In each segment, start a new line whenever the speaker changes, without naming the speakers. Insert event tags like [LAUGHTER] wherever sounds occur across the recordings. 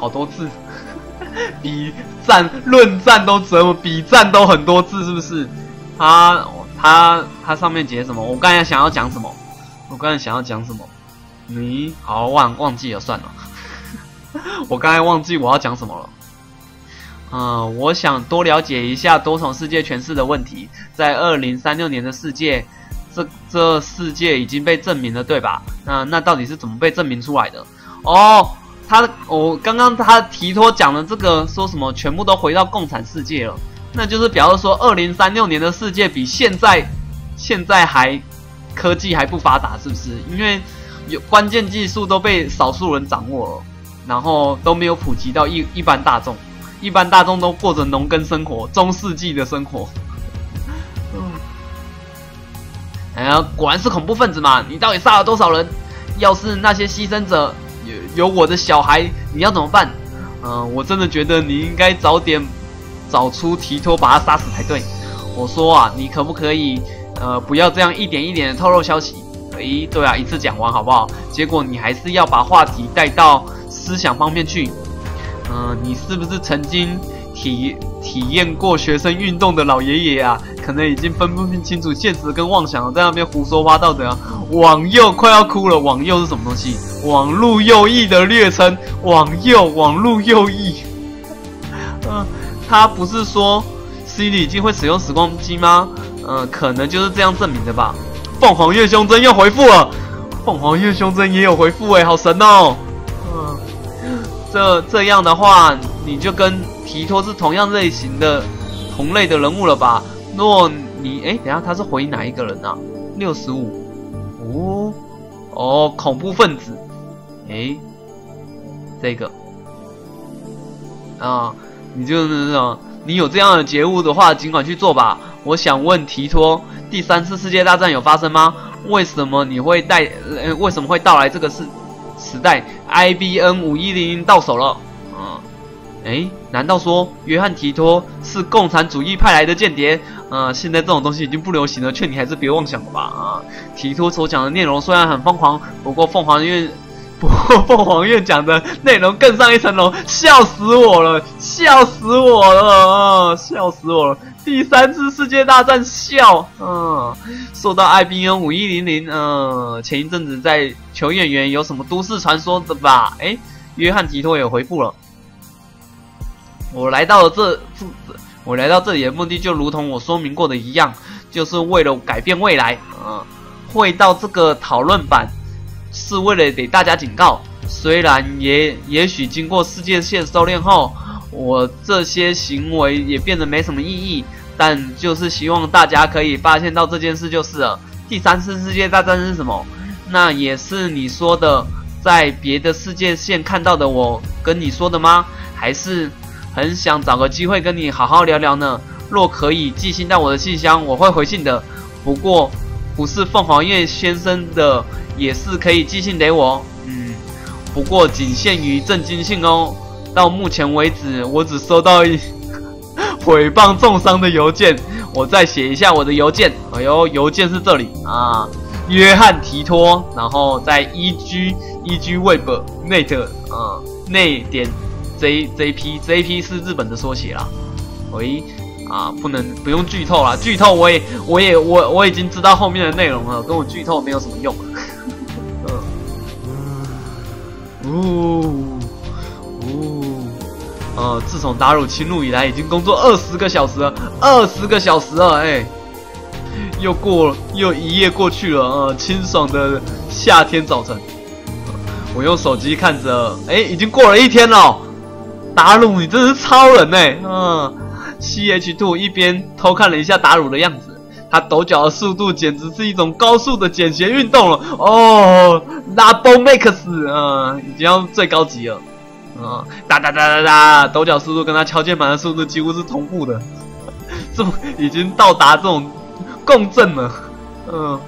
好多字，[LAUGHS] 比战论战都这么，比战都很多字，是不是？他他他上面写什么？我刚才想要讲什么？我刚才想要讲什么？你好忘忘记了，算了。[LAUGHS] 我刚才忘记我要讲什么了。嗯，我想多了解一下多重世界诠释的问题。在二零三六年的世界，这这世界已经被证明了，对吧？那那到底是怎么被证明出来的？哦，他我刚刚他提托讲的这个说什么，全部都回到共产世界了，那就是表示说二零三六年的世界比现在现在还科技还不发达，是不是？因为有关键技术都被少数人掌握了，然后都没有普及到一一般大众。一般大众都过着农耕生活，中世纪的生活。[LAUGHS] 嗯，哎呀，果然是恐怖分子嘛！你到底杀了多少人？要是那些牺牲者有有我的小孩，你要怎么办？嗯，我真的觉得你应该早点找出提托，把他杀死才对。我说啊，你可不可以呃不要这样一点一点的透露消息？诶，对啊，一次讲完好不好？结果你还是要把话题带到思想方面去。嗯，你是不是曾经体体验过学生运动的老爷爷啊？可能已经分不清楚现实跟妄想，在那边胡说八道的。网右快要哭了，网右是什么东西？网路右翼的略称，网右网路右翼。嗯，他不是说 C 里已经会使用时光机吗？嗯，可能就是这样证明的吧。凤凰月胸针又回复了，凤凰月胸针也有回复哎，好神哦。嗯这这样的话，你就跟提托是同样类型的同类的人物了吧？若你哎，等下他是回哪一个人啊？六十五，哦哦，恐怖分子，哎，这个啊，你就是那种你有这样的觉悟的话，尽管去做吧。我想问提托，第三次世界大战有发生吗？为什么你会带？呃，为什么会到来这个世？时代，IBN 五一零零到手了。哎，难道说约翰提托是共产主义派来的间谍？嗯，现在这种东西已经不流行了，劝你还是别妄想了吧。啊，提托所讲的内容虽然很疯狂，不过凤凰院，不过凤凰院讲的内容更上一层楼，笑死我了，笑死我了，啊，笑死我了。第三次世界大战笑，嗯，说到 IBN 五一零零，嗯，前一阵子在求演员有什么都市传说的吧？哎，约翰提托也回复了。我来到了这这，我来到这里的目的就如同我说明过的一样，就是为了改变未来。嗯，会到这个讨论版，是为了给大家警告。虽然也也许经过世界线收敛后。我这些行为也变得没什么意义，但就是希望大家可以发现到这件事就是了。第三次世界大战是什么？那也是你说的，在别的世界线看到的。我跟你说的吗？还是很想找个机会跟你好好聊聊呢。若可以寄信到我的信箱，我会回信的。不过不是凤凰院先生的，也是可以寄信给我。嗯，不过仅限于震惊信哦。到目前为止，我只收到一 [LAUGHS] 毁谤重伤的邮件。我再写一下我的邮件。哎呦，邮件是这里啊，约翰提托，然后在 e g e g web net 啊内点 j j p j p 是日本的缩写啦。喂，啊，不能不用剧透啦，剧透我也我也我我已经知道后面的内容了，跟我剧透没有什么用。嗯，[LAUGHS] 哦。呃，自从打入侵入以来，已经工作二十个小时了，二十个小时了，哎，又过了又一夜过去了，呃，清爽的夏天早晨，我用手机看着，哎，已经过了一天了，打鲁，你真是超人哎，嗯，C H Two 一边偷看了一下打鲁的样子，他抖脚的速度简直是一种高速的简谐运动了，哦，Double Max，嗯，已经要最高级了。嗯，哒哒哒哒哒，抖脚速度跟他敲键盘的速度几乎是同步的，[LAUGHS] 这已经到达这种共振了。嗯，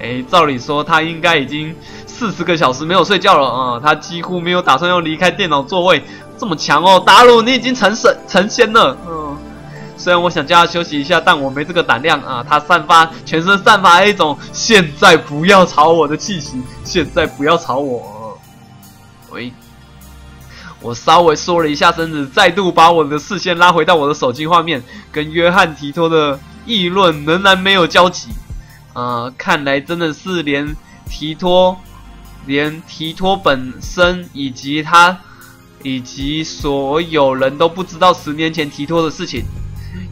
哎，照理说他应该已经四十个小时没有睡觉了啊，他几乎没有打算要离开电脑座位，这么强哦，达鲁你已经成神成仙了。嗯，虽然我想叫他休息一下，但我没这个胆量啊。他散发全身散发一种现在不要吵我的气息，现在不要吵我。喂。我稍微缩了一下身子，再度把我的视线拉回到我的手机画面，跟约翰提托的议论仍然没有交集。呃，看来真的是连提托，连提托本身以及他以及所有人都不知道十年前提托的事情。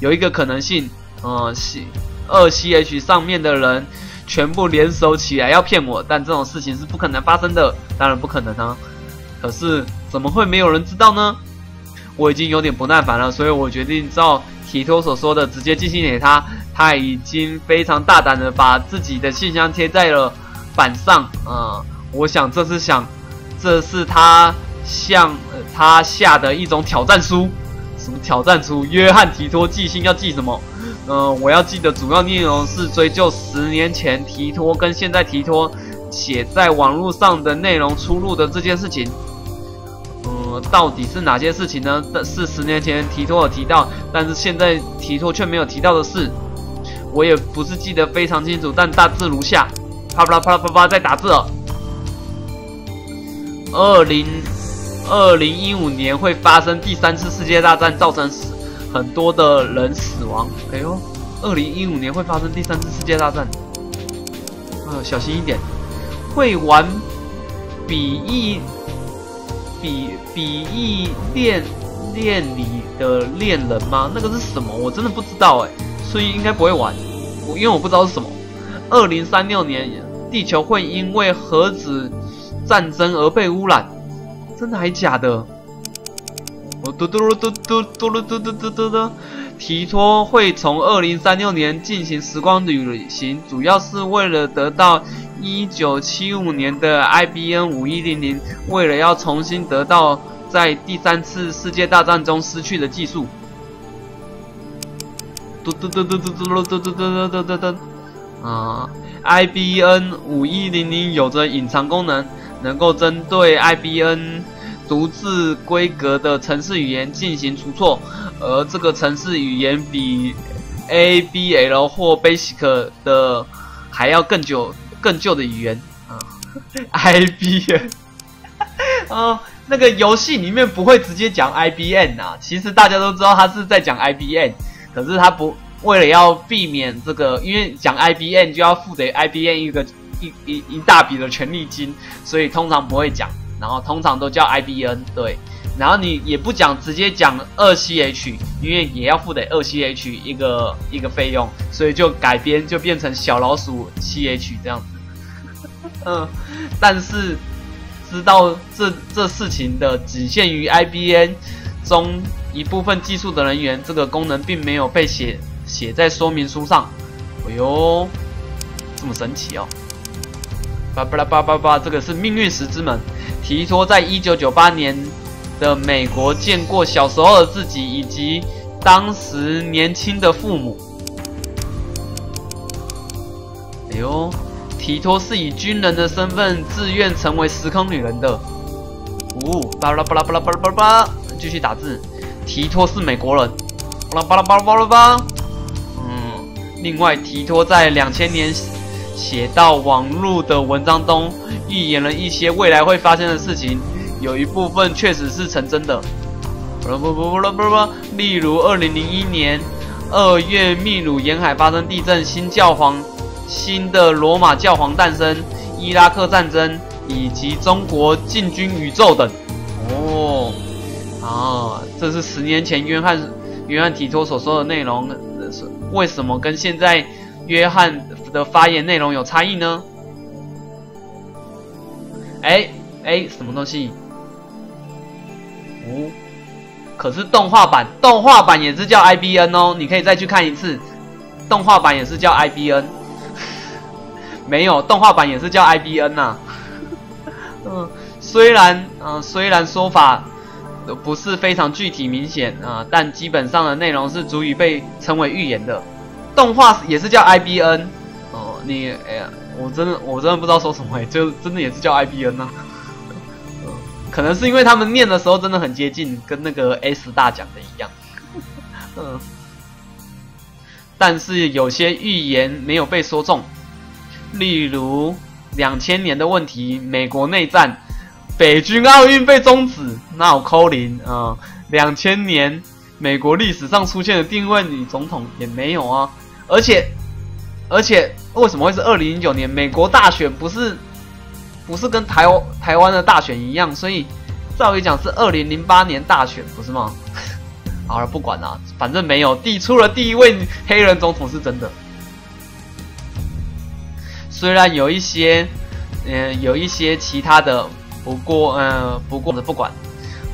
有一个可能性，呃，西二 C H 上面的人全部联手起来要骗我，但这种事情是不可能发生的，当然不可能啊。可是怎么会没有人知道呢？我已经有点不耐烦了，所以我决定照提托所说的直接寄信给他。他已经非常大胆的把自己的信箱贴在了板上啊！我想这是想，这是他向他下的一种挑战书。什么挑战书？约翰提托寄信要寄什么？嗯，我要记得主要内容是追究十年前提托跟现在提托写在网络上的内容出入的这件事情。到底是哪些事情呢？是十年前提托有提到，但是现在提托却没有提到的事，我也不是记得非常清楚，但大致如下：啪啪啪啪啪在打字。二零二零一五年会发生第三次世界大战，造成死很多的人死亡。哎呦，二零一五年会发生第三次世界大战，呃，小心一点，会玩比翼。比比翼恋恋里的恋人吗？那个是什么？我真的不知道哎，所以应该不会玩。我因为我不知道是什么。二零三六年，地球会因为核子战争而被污染，真的还假的？我嘟嘟噜嘟嘟嘟噜嘟嘟嘟嘟嘟。提托会从二零三六年进行时光旅行，主要是为了得到。一九七五年的 IBN 五一零零，为了要重新得到在第三次世界大战中失去的技术，嘟嘟嘟嘟嘟嘟嘟嘟嘟嘟嘟嘟嘟，啊，IBN 五一零零有着隐藏功能，能够针对 IBN 独自规格的程式语言进行出错，而这个程式语言比 ABL 或 Basic 的还要更久。更旧的语言啊，IBM [LAUGHS] 哦，那个游戏里面不会直接讲 IBN 啊，其实大家都知道他是在讲 IBN，可是他不为了要避免这个，因为讲 IBN 就要付给 IBN 一个一一一大笔的权利金，所以通常不会讲，然后通常都叫 IBN 对。然后你也不讲，直接讲二 ch，因为也要付得二 ch 一个一个费用，所以就改编就变成小老鼠 ch 这样子。[LAUGHS] 嗯，但是知道这这事情的仅限于 IBN 中一部分技术的人员，这个功能并没有被写写在说明书上。哎呦，这么神奇哦！巴巴啦叭叭叭，这个是命运石之门。提托在一九九八年。的美国见过小时候的自己以及当时年轻的父母。哎呦，提托是以军人的身份自愿成为时空女人的。呜，巴拉巴拉巴拉巴拉巴拉巴拉，继续打字。提托是美国人。巴拉巴拉巴拉巴拉巴。嗯，另外，提托在两千年写到网络的文章中，预言了一些未来会发生的事情。有一部分确实是成真的，不不不不不不，例如二零零一年二月秘鲁沿海发生地震，新教皇、新的罗马教皇诞生，伊拉克战争以及中国进军宇宙等。哦，啊，这是十年前约翰约翰提托所说的内容，为什么跟现在约翰的发言内容有差异呢？哎哎，什么东西？哦，可是动画版，动画版也是叫 IBN 哦，你可以再去看一次，动画版也是叫 IBN，[LAUGHS] 没有，动画版也是叫 IBN 呐。[LAUGHS] 嗯，虽然，嗯，虽然说法不是非常具体明显啊，但基本上的内容是足以被称为预言的。动画也是叫 IBN，哦，你，哎呀，我真的，我真的不知道说什么，[LAUGHS] 就真的也是叫 IBN 呐。可能是因为他们念的时候真的很接近，跟那个 S 大讲的一样。[LAUGHS] 嗯，但是有些预言没有被说中，例如两千年的问题、美国内战、北京奥运被终止，那我扣零啊。两千年美国历史上出现的第一位女总统也没有啊。而且，而且为什么会是二零零九年？美国大选不是不是跟台台湾的大选一样？所以照理讲是二零零八年大选，不是吗？[LAUGHS] 好了，不管了，反正没有第出了第一位黑人总统是真的。虽然有一些，嗯，有一些其他的，不过，嗯，不过不管，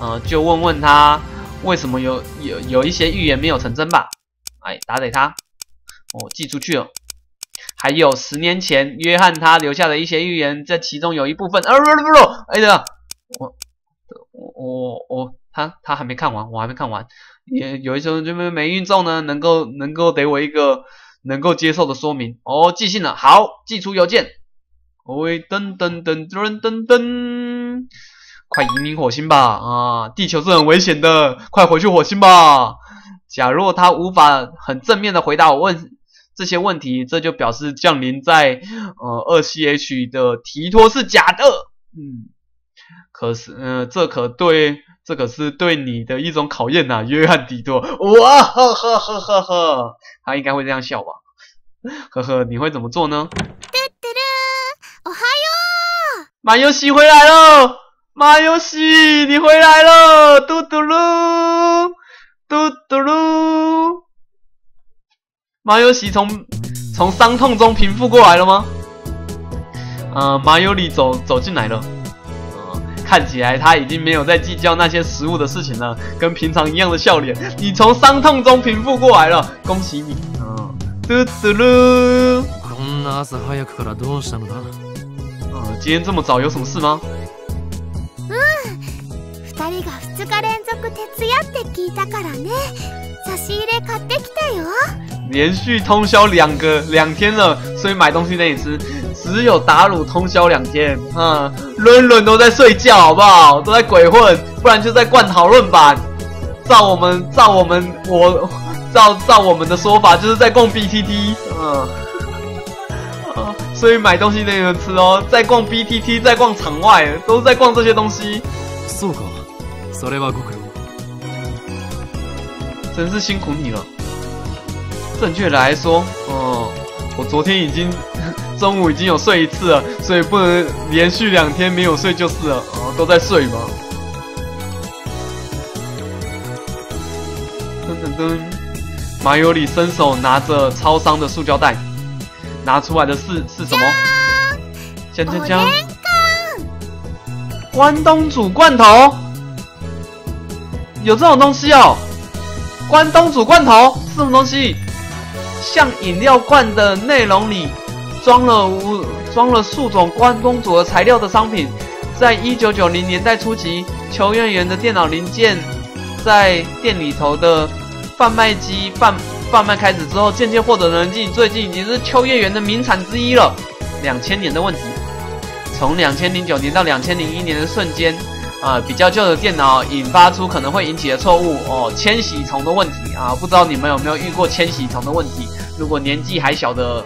嗯，就问问他为什么有有有一些预言没有成真吧？哎，打给他，我寄出去了。还有十年前约翰他留下的一些预言，这其中有一部分，啊不不不，哎呀，我我我我他他还没看完，我还没看完。也有一些人就没没运中呢，能够能够给我一个能够接受的说明哦。寄信了，好，寄出邮件。喂，噔噔噔噔噔噔，快移民火星吧！啊，地球是很危险的，快回去火星吧。假若他无法很正面的回答我问这些问题，这就表示降临在呃二 C H 的提托是假的。嗯，可是，嗯，这可对。这可是对你的一种考验呐，约翰迪多。哇呵呵呵呵呵，他应该会这样笑吧？呵呵，你会怎么做呢？嘟嘟噜，哦哈哟，马游西回来了，马游西你回来了，嘟嘟噜，嘟嘟噜，马游西从从伤痛中平复过来了吗？嗯，马尤里走走进来了。看起来他已经没有在计较那些食物的事情了，跟平常一样的笑脸。你从伤痛中平复过来了，恭喜你！嗯，嘟嘟噜。呃，今天这么早有什么事吗？嗯，二人が二日連続徹夜って聞いたからね。差し入れ買ってきたよ。 连续通宵两个两天了，所以买东西给你吃。只有打卤通宵两天，啊，轮轮都在睡觉，好不好？都在鬼混，不然就在灌讨论版。照我们，照我们，我，照照我们的说法，就是在逛 BTT，嗯，啊，所以买东西给你们吃哦，在逛 BTT，在逛场外，都是在逛这些东西。そうか、それはご苦労。真是辛苦你了。 正确的来说，哦，我昨天已经。[LAUGHS] 中午已经有睡一次了，所以不能连续两天没有睡就是了。哦，都在睡吗？噔噔噔，马有里伸手拿着超商的塑胶袋，拿出来的是是什么？锵锵锵！关东煮罐头，有这种东西哦！关东煮罐头是什么东西？像饮料罐的内容里。装了五装了数种关东煮的材料的商品，在一九九零年代初期，邱院员的电脑零件在店里头的贩卖机贩贩卖开始之后，渐渐获得人气。最近已经是秋叶原的名产之一了。两千年的问题，从两千零九年到两千零一年的瞬间，啊，比较旧的电脑引发出可能会引起的错误哦，千禧虫的问题啊，不知道你们有没有遇过千禧虫的问题？如果年纪还小的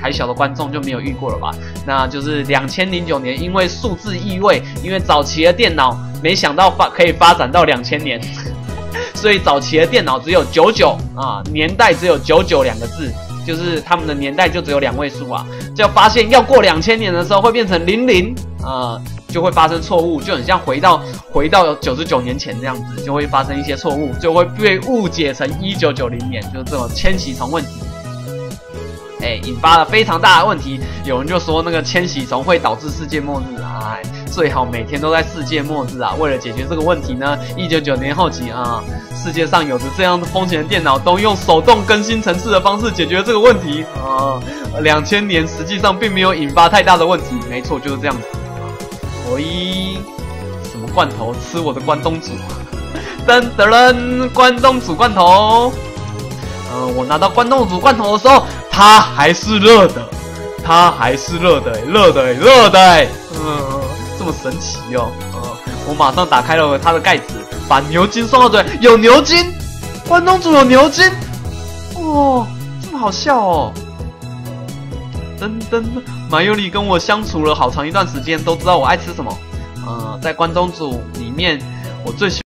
还小的观众就没有遇过了吧？那就是两千零九年，因为数字意味，因为早期的电脑没想到发可以发展到两千年，[LAUGHS] 所以早期的电脑只有九九啊，年代只有九九两个字，就是他们的年代就只有两位数啊，就发现要过两千年的时候会变成零零啊，就会发生错误，就很像回到回到九十九年前这样子，就会发生一些错误，就会被误解成一九九零年，就是这种千禧虫问题。哎，引发了非常大的问题。有人就说那个千禧虫会导致世界末日，哎，最好每天都在世界末日啊！为了解决这个问题呢，一九九年后期啊，世界上有着这样的风险的电脑都用手动更新程式的方式解决这个问题啊。两千年实际上并没有引发太大的问题，没错，就是这样子。喂，什么罐头？吃我的关东煮！噔噔噔，关东煮罐头。嗯，我拿到关东煮罐头的时候。它还是热的，它还是热的，热的，热的，嗯，这么神奇哦，嗯，我马上打开了它的盖子，把牛筋送到嘴，有牛筋，关东煮有牛筋，哦，这么好笑哦，噔噔，马尤里跟我相处了好长一段时间，都知道我爱吃什么，嗯，在关东煮里面，我最喜